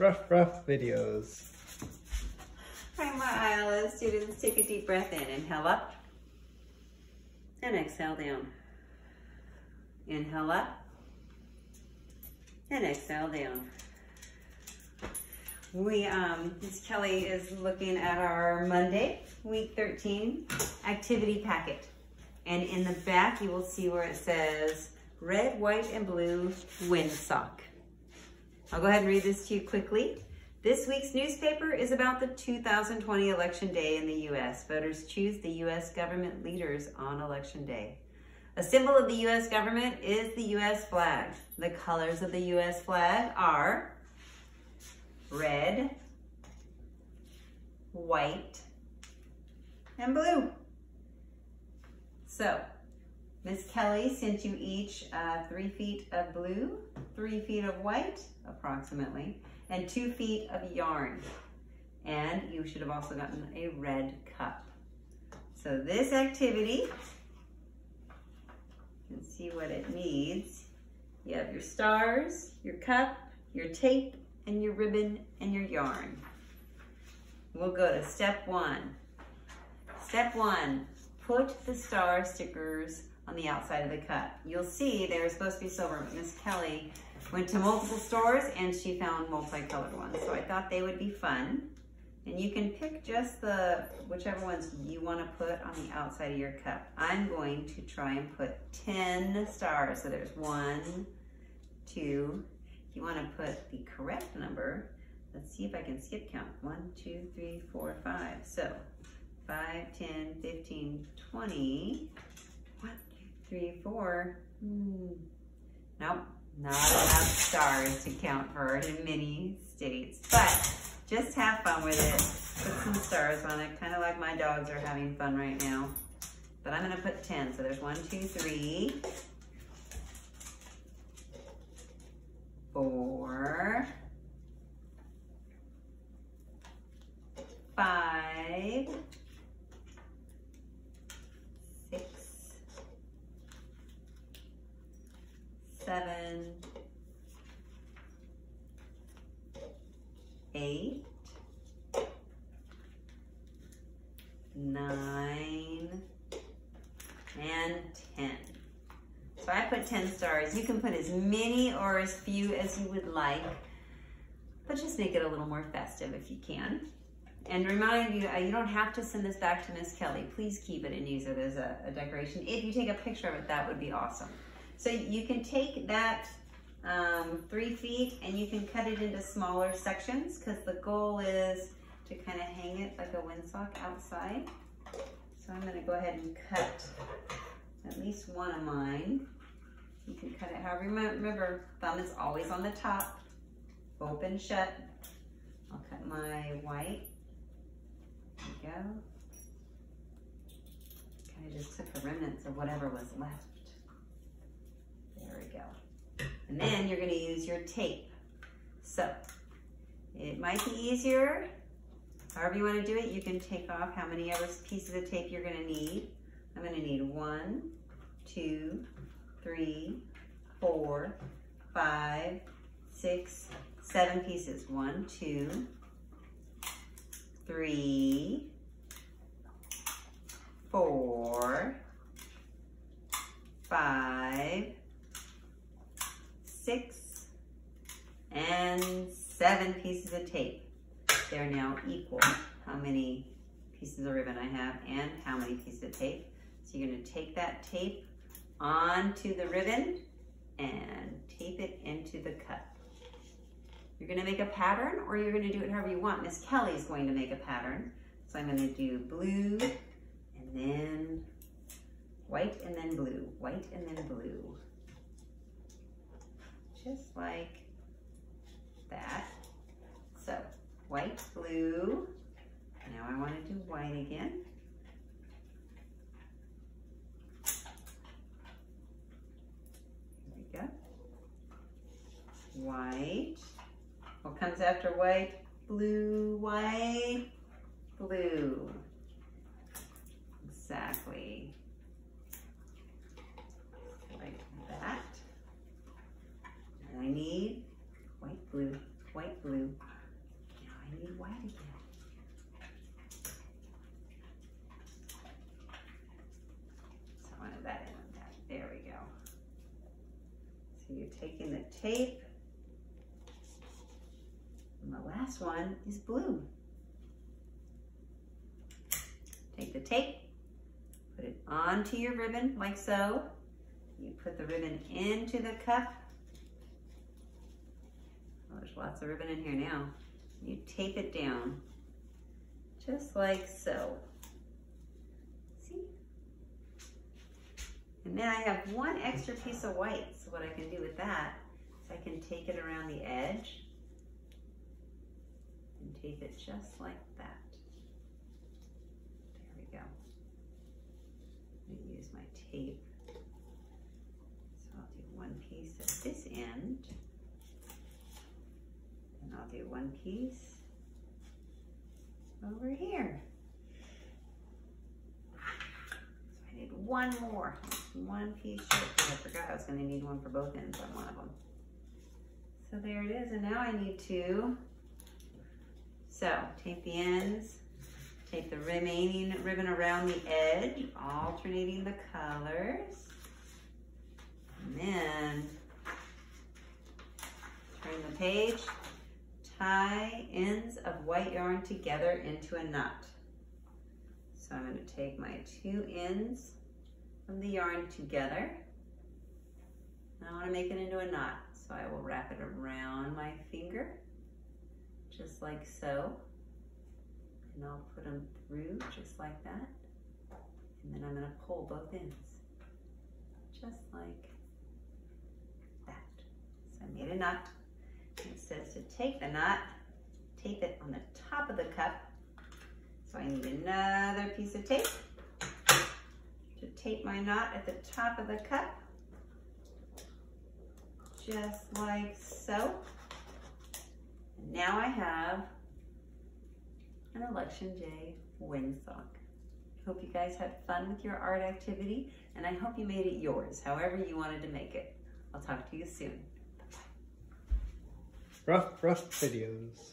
rough, rough videos. My ILS students, take a deep breath in. Inhale up and exhale down. Inhale up and exhale down. We, um, Ms. Kelley is looking at our Monday, week 13 activity packet. And in the back, you will see where it says red, white, and blue windsock. I'll go ahead and read this to you quickly. This week's newspaper is about the 2020 election day in the U.S. Voters choose the U.S. government leaders on election day. A symbol of the U.S. government is the U.S. flag. The colors of the U.S. flag are red, white, and blue. So, Miss Kelley sent you each uh, three feet of blue, three feet of white, approximately, and two feet of yarn. And you should have also gotten a red cup. So this activity, you can see what it needs. You have your stars, your cup, your tape, and your ribbon and your yarn. We'll go to step one. Step one, put the star stickers on the outside of the cup. You'll see they were supposed to be silver, but Miss Kelley went to multiple stores and she found multicolored ones. So I thought they would be fun. And you can pick just the, whichever ones you wanna put on the outside of your cup. I'm going to try and put 10 stars. So there's one, two, if you wanna put the correct number, let's see if I can skip count. One, two, three, four, five. So 5, 10, 15, 20. Three, four. Hmm. Nope, not enough stars to count for in many states. But just have fun with it. Put some stars on it, kind of like my dogs are having fun right now. But I'm gonna put 10. So there's one, two, three, four, five, six, seven, eight, nine, and 10. So I put 10 stars. You can put as many or as few as you would like, but just make it a little more festive if you can. And remind you, uh, you don't have to send this back to Miss Kelley. Please keep it and use it as a, a, decoration. If you take a picture of it, that would be awesome. So you can take that um, three feet and you can cut it into smaller sections because the goal is to kind of hang it like a windsock outside. So I'm gonna go ahead and cut at least one of mine. You can cut it however you remember, thumb is always on the top, open, shut. I'll cut my white There we go. Kind of just took the remnants of whatever was left. There we go. And then you're gonna use your tape. So, it might be easier, however you wanna do it, you can take off how many ever pieces of tape you're gonna need. I'm gonna need one, two, three, four, five, six, seven pieces. One, two, three, four, five, six, and seven pieces of tape. They're now equal how many pieces of ribbon I have and how many pieces of tape. So you're gonna take that tape onto the ribbon and tape it into the cup. You're gonna make a pattern or you're gonna do it however you want. Miss Kelley's going to make a pattern. So I'm gonna do blue and then white and then blue, white and then blue. Just like that. White, blue. Now I wanna do white again. There we go. White. What comes after white? Blue, white, blue. Exactly. Like that. And I need white, blue, white, blue. Now I need white again. So I wanted that in with that. There we go. So you're taking the tape. And the last one is blue. Take the tape, put it onto your ribbon like so. You put the ribbon into the cup. Oh, there's lots of ribbon in here now. You tape it down, just like so. See? And then I have one extra piece of white. So what I can do with that is I can take it around the edge and tape it just like that. There we go. I'm gonna use my tape. So I'll do one piece at this end. And I'll do one piece over here. So I need one more, one piece because I forgot I was gonna need one for both ends on one of them. So there it is, and now I need to, so take the ends, take the remaining ribbon around the edge, alternating the colors. And then turn the page, tie ends of white yarn together into a knot. So I'm going to take my two ends of the yarn together. I want to make it into a knot. So I will wrap it around my finger, just like so. And I'll put them through just like that. And then I'm going to pull both ends, just like that. So I made a knot. It says to take the knot, tape it on the top of the cup. So I need another piece of tape to tape my knot at the top of the cup, just like so. And now I have an Election J windsock. Hope you guys had fun with your art activity, and I hope you made it yours, however you wanted to make it. I'll talk to you soon. Rough, rough videos.